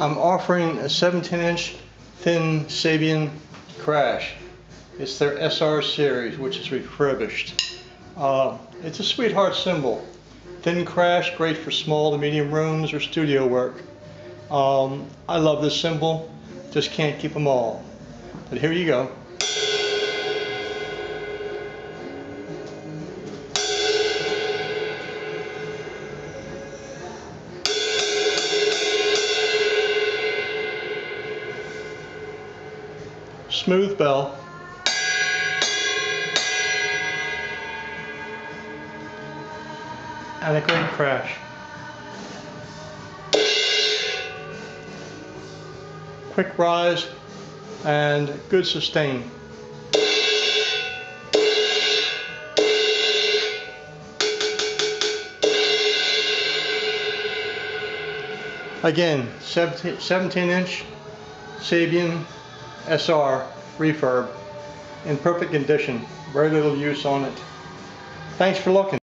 I'm offering a 17 inch thin Sabian crash. It's their SR series, which is refurbished. Uh, it's a sweetheart cymbal. Thin crash, great for small to medium rooms or studio work. Um, I love this cymbal, just can't keep them all. But here you go. Smooth bell. And a great crash. Quick rise and good sustain. Again, 17, 17 inch Sabian SR refurb in perfect condition. Very little use on it. Thanks for looking.